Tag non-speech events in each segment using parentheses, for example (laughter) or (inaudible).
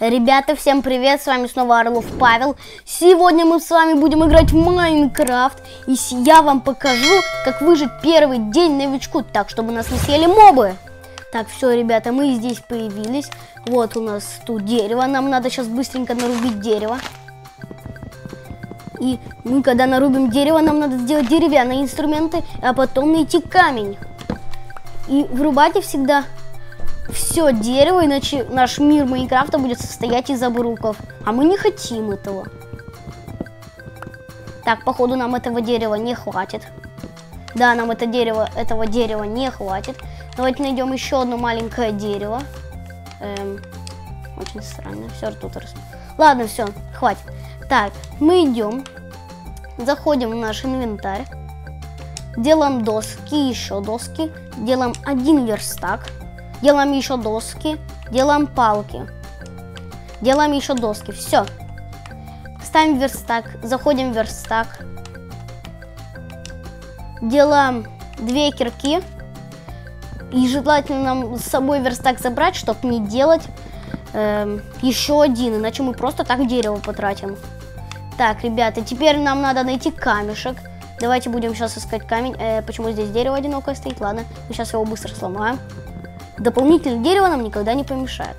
Ребята, всем привет, с вами снова Орлов Павел. Сегодня мы с вами будем играть в Майнкрафт. И я вам покажу, как выжить первый день новичку, так, чтобы нас не съели мобы. Так, все, ребята, мы здесь появились. Вот у нас тут дерево, нам надо сейчас быстренько нарубить дерево. И мы, когда нарубим дерево, нам надо сделать деревянные инструменты, а потом найти камень. И врубайте всегда все дерево, иначе наш мир Майнкрафта будет состоять из обруков. А мы не хотим этого. Так, походу нам этого дерева не хватит. Да, нам это дерево, этого дерева не хватит. Давайте найдем еще одно маленькое дерево. Эм, очень странно. Все тут рас... Ладно, все, хватит. Так, мы идем. Заходим в наш инвентарь. Делаем доски, еще доски. Делаем один верстак. Делаем еще доски. Делаем палки. Делаем еще доски. Все. Ставим верстак. Заходим в верстак. Делаем две кирки. И желательно нам с собой верстак забрать, чтобы не делать э, еще один. Иначе мы просто так дерево потратим. Так, ребята, теперь нам надо найти камешек. Давайте будем сейчас искать камень. Э, почему здесь дерево одинокое стоит? Ладно, мы сейчас его быстро сломаем. Дополнительное дерево нам никогда не помешает.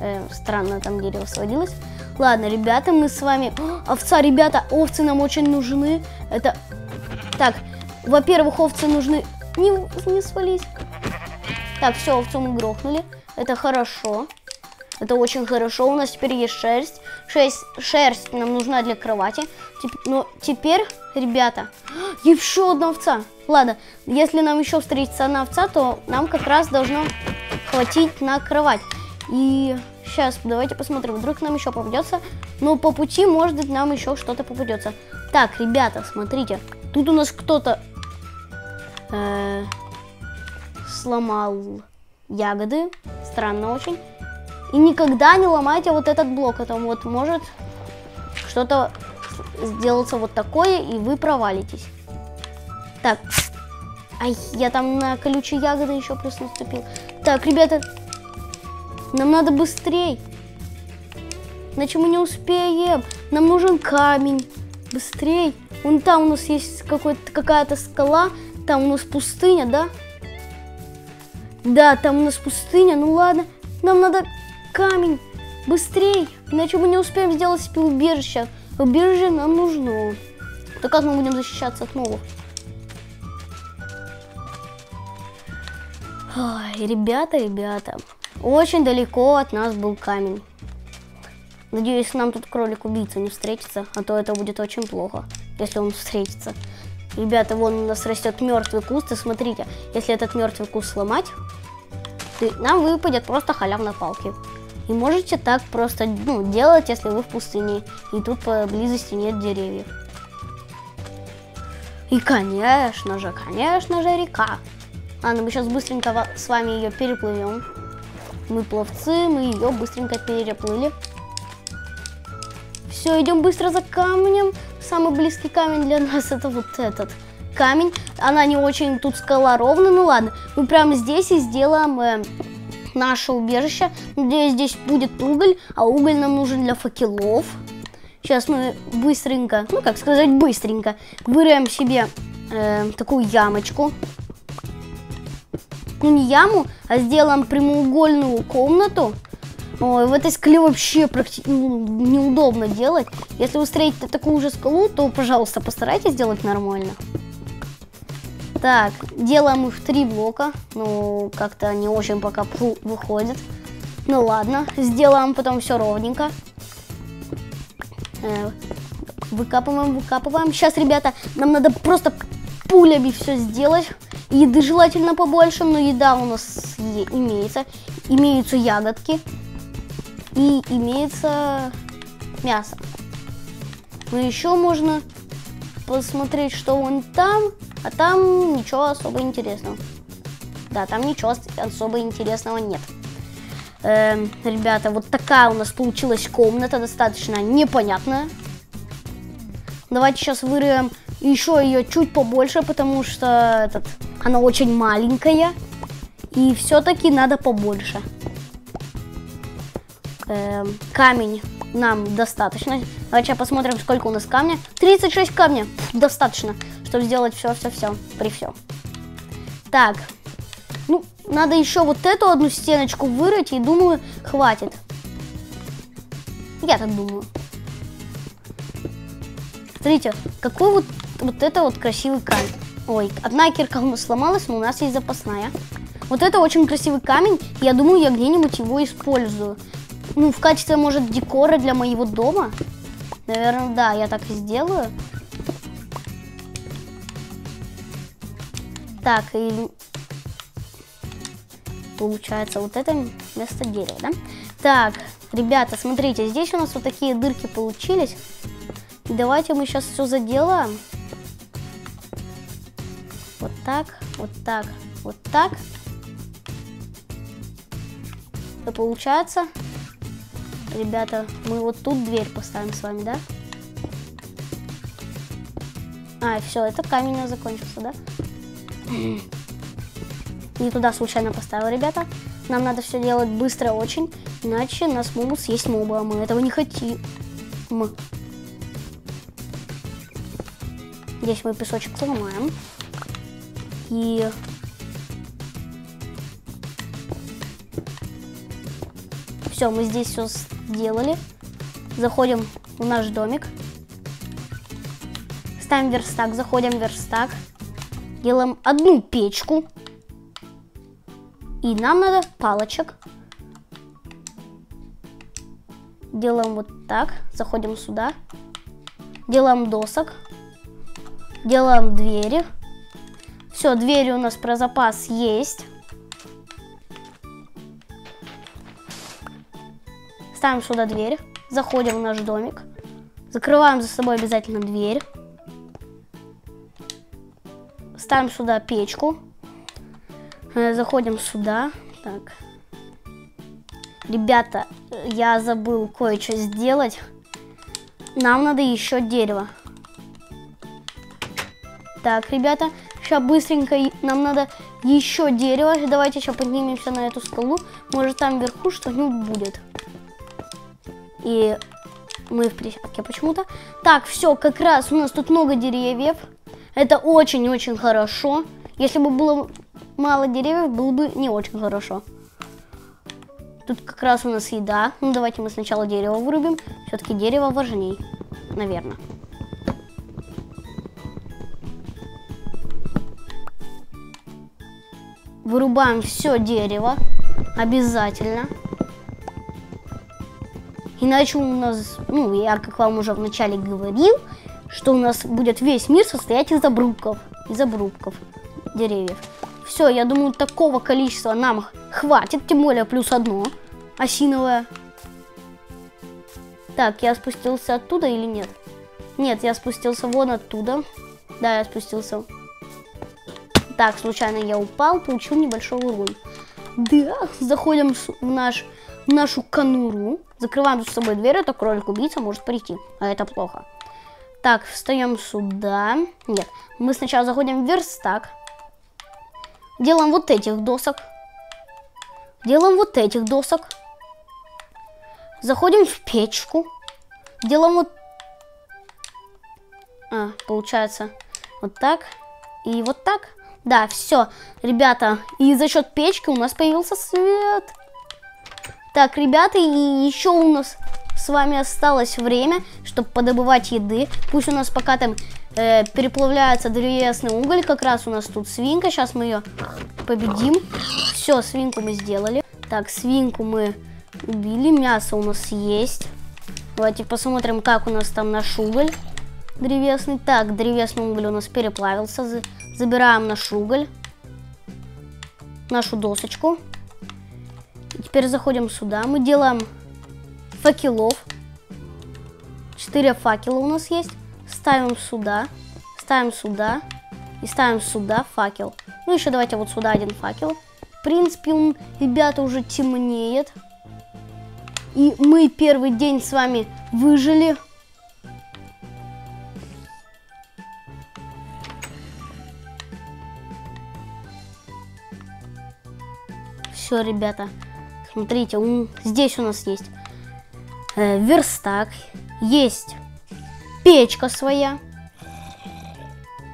Э, странно, там дерево сводилось. Ладно, ребята, мы с вами... О, овца, ребята, овцы нам очень нужны. Это... Так, во-первых, овцы нужны... Не, не свались. Так, все, овцу мы грохнули. Это хорошо. Это очень хорошо. У нас теперь есть шерсть. Шерсть, шерсть нам нужна для кровати. Но теперь, ребята, (gasps) еще одна овца. Ладно, если нам еще встретится одна овца, то нам как раз должно хватить на кровать. И сейчас давайте посмотрим, вдруг нам еще попадется. Но по пути, может быть, нам еще что-то попадется. Так, ребята, смотрите. Тут у нас кто-то э, сломал ягоды. Странно очень. И никогда не ломайте вот этот блок. Это вот может что-то сделаться вот такое, и вы провалитесь. Так. Ай, я там на колючие ягоды еще плюс наступил. Так, ребята, нам надо быстрей. Иначе мы не успеем. Нам нужен камень. Быстрей. Вон там у нас есть какая-то скала. Там у нас пустыня, да? Да, там у нас пустыня. Ну ладно. Нам надо камень. Быстрей. Иначе мы не успеем сделать себе убежище. Убежище нам нужно. То как мы будем защищаться от мобов? Ой, ребята, ребята, очень далеко от нас был камень. Надеюсь, нам тут кролик-убийца не встретится, а то это будет очень плохо, если он встретится. Ребята, вон у нас растет мертвый куст, и смотрите, если этот мертвый куст сломать, нам выпадет просто халявные палки. И можете так просто ну, делать, если вы в пустыне, и тут поблизости нет деревьев. И, конечно же, конечно же, река. Ладно, мы сейчас быстренько с вами ее переплывем. Мы пловцы, мы ее быстренько переплыли. Все, идем быстро за камнем. Самый близкий камень для нас это вот этот камень. Она не очень тут скала ровно, ну ладно. Мы прямо здесь и сделаем э, наше убежище. Надеюсь, здесь будет уголь, а уголь нам нужен для факелов. Сейчас мы быстренько, ну как сказать быстренько, вырыем себе э, такую ямочку ну не яму, а сделаем прямоугольную комнату. Ой, в этой скале вообще практически ну, неудобно делать. Если вы строите такую же скалу, то, пожалуйста, постарайтесь сделать нормально. Так, делаем их три блока. Ну, как-то не очень пока выходит. Ну ладно, сделаем потом все ровненько. Э, выкапываем, выкапываем. Сейчас, ребята, нам надо просто пулями все сделать. Еды желательно побольше, но еда у нас имеется. Имеются ягодки и имеется мясо. Но еще можно посмотреть, что вон там, а там ничего особо интересного. Да, там ничего особо интересного нет. Эм, ребята, вот такая у нас получилась комната, достаточно непонятная. Давайте сейчас вырыем еще ее чуть побольше, потому что этот она очень маленькая. И все-таки надо побольше. э, камень нам достаточно. Давайте посмотрим, сколько у нас камня. 36 камня. Достаточно, чтобы сделать все-все-все. При всем. Так. Ну, надо еще вот эту одну стеночку вырыть, и думаю, хватит. Я так думаю. Смотрите, какой вот, вот это вот красивый камень. Ой, одна кирка у нас сломалась, но у нас есть запасная. Вот это очень красивый камень. Я думаю, я где-нибудь его использую. Ну, в качестве, может, декора для моего дома. Наверное, да, я так и сделаю. Так, и получается вот это вместо дерева, да? Так, ребята, смотрите, здесь у нас вот такие дырки получились. Давайте мы сейчас все заделаем. Вот так, вот так, вот так. Это получается. Ребята, мы вот тут дверь поставим с вами, да? А, все, это камень у нас закончился, да? Не туда случайно поставил, ребята. Нам надо все делать быстро очень, иначе нас могут съесть мобы, а мы этого не хотим. Здесь мы песочек сломаем. И... Все, мы здесь все сделали. Заходим в наш домик. Ставим верстак, заходим в верстак. Делаем одну печку. И нам надо палочек. Делаем вот так. Заходим сюда. Делаем досок. Делаем двери. Все, двери у нас про запас есть. Ставим сюда дверь. Заходим в наш домик. Закрываем за собой обязательно дверь. Ставим сюда печку. Э, заходим сюда. Так. Ребята, я забыл кое-что сделать. Нам надо еще дерево. Так, ребята, сейчас быстренько нам надо еще дерево. Давайте сейчас поднимемся на эту скалу. Может там вверху что-нибудь будет. И мы в присядке почему-то. Так, все, как раз у нас тут много деревьев. Это очень-очень хорошо. Если бы было мало деревьев, было бы не очень хорошо. Тут как раз у нас еда. Ну, давайте мы сначала дерево вырубим. Все-таки дерево важней, наверное. Вырубаем все дерево. Обязательно. Иначе у нас, ну, я как вам уже вначале говорил, что у нас будет весь мир состоять из обрубков. Из обрубков деревьев. Все, я думаю, такого количества нам хватит, тем более плюс одно осиновое. Так, я спустился оттуда или нет? Нет, я спустился вон оттуда. Да, я спустился так, случайно я упал, получил небольшой урон. Да, заходим в, наш, в нашу конуру, закрываем за собой дверь, это кролик-убийца может прийти, а это плохо. Так, встаем сюда. Нет, мы сначала заходим в верстак. Делаем вот этих досок. Делаем вот этих досок. Заходим в печку. Делаем вот... А, получается вот так и вот так. Да, все, ребята, и за счет печки у нас появился свет. Так, ребята, и еще у нас с вами осталось время, чтобы подобывать еды. Пусть у нас пока там э, переплавляется древесный уголь, как раз у нас тут свинка, сейчас мы ее победим. Все, свинку мы сделали. Так, свинку мы убили, мясо у нас есть. Давайте посмотрим, как у нас там наш уголь древесный. Так, древесный уголь у нас переплавился. Забираем наш уголь, нашу досочку. И теперь заходим сюда. Мы делаем факелов. Четыре факела у нас есть. Ставим сюда, ставим сюда и ставим сюда факел. Ну, еще давайте вот сюда один факел. В принципе, он, ребята, уже темнеет. И мы первый день с вами выжили. Все, ребята, смотрите, здесь у нас есть э, верстак, есть печка своя.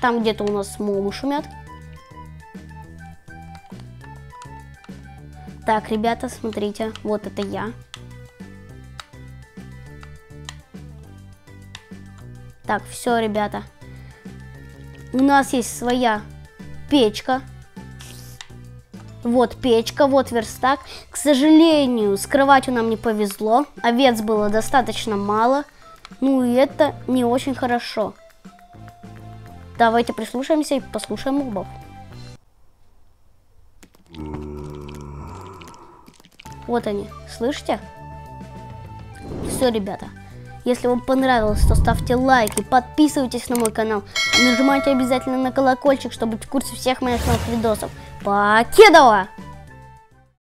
Там где-то у нас мамы шумят. Так, ребята, смотрите, вот это я. Так, все, ребята. У нас есть своя печка. Вот печка, вот верстак. К сожалению, с кроватью нам не повезло. Овец было достаточно мало. Ну и это не очень хорошо. Давайте прислушаемся и послушаем мобов. Вот они, слышите? Все, ребята. Если вам понравилось, то ставьте лайки, подписывайтесь на мой канал, нажимайте обязательно на колокольчик, чтобы быть в курсе всех моих новых видосов. Покедова!